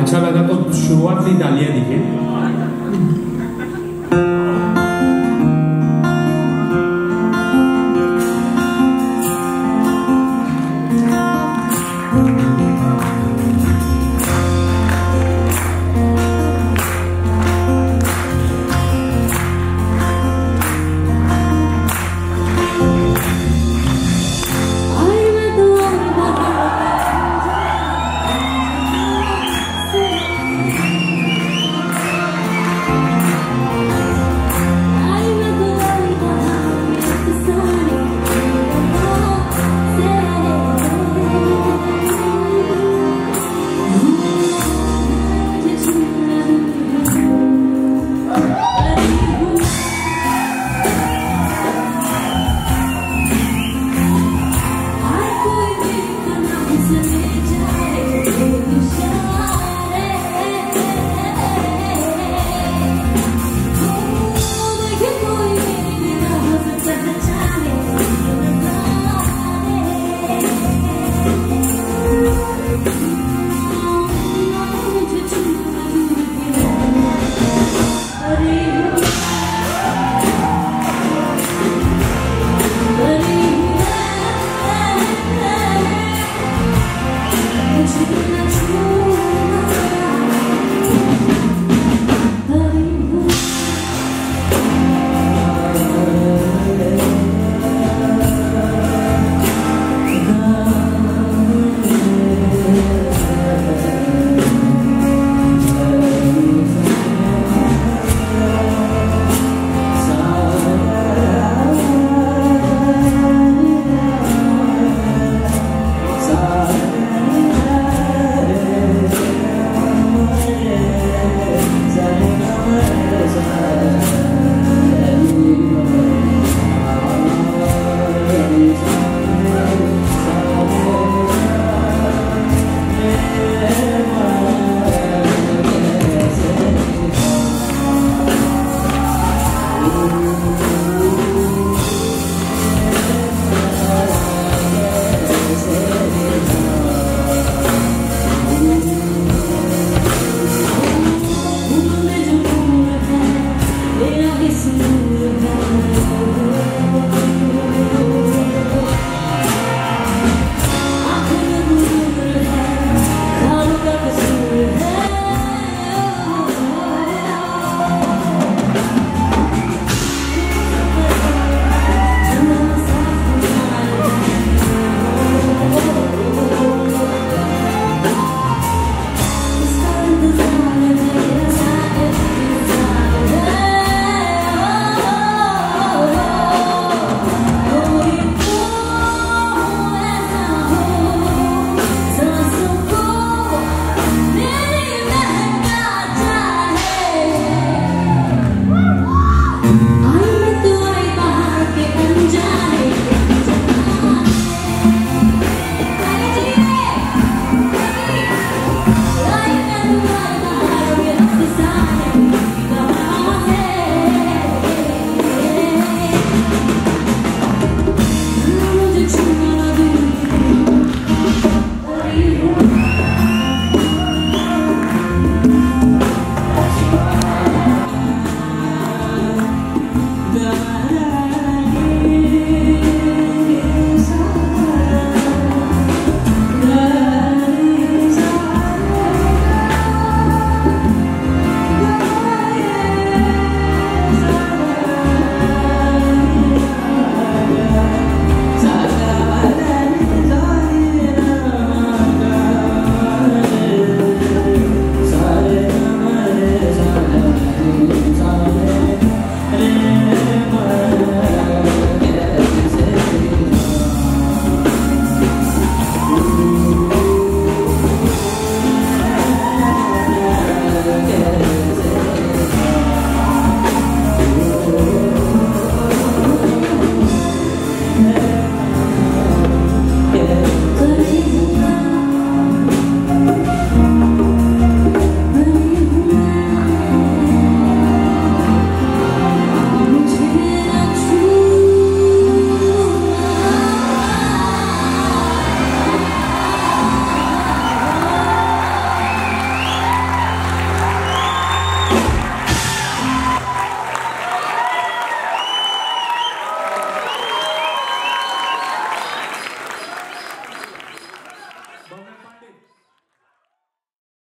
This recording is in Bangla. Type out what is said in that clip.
अच्छा लगा तो शुरुआत नहीं डालिया दिखे